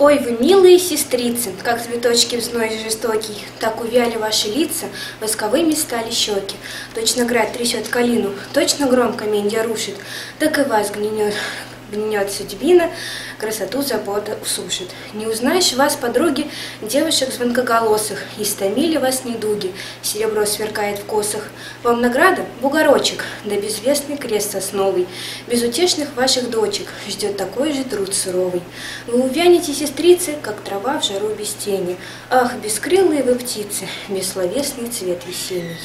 Ой, вы милые сестрицы, как цветочки в зной жестокий, так увяли ваши лица, восковыми стали щеки. Точно град трясет калину, точно громко менья рушит, так и вас гненет, гнет судьбина, красоту забота усушит. Не узнаешь вас, подруги, девушек звонкоголосых, истомили вас недуги, серебро сверкает в косах. Вам награда — бугорочек, да безвестный крест сосновый. Безутешных ваших дочек ждет такой же труд суровый. Вы увянете, сестрицы, как трава в жару без тени. Ах, бескрылые вы птицы, бессловесный цвет весенний.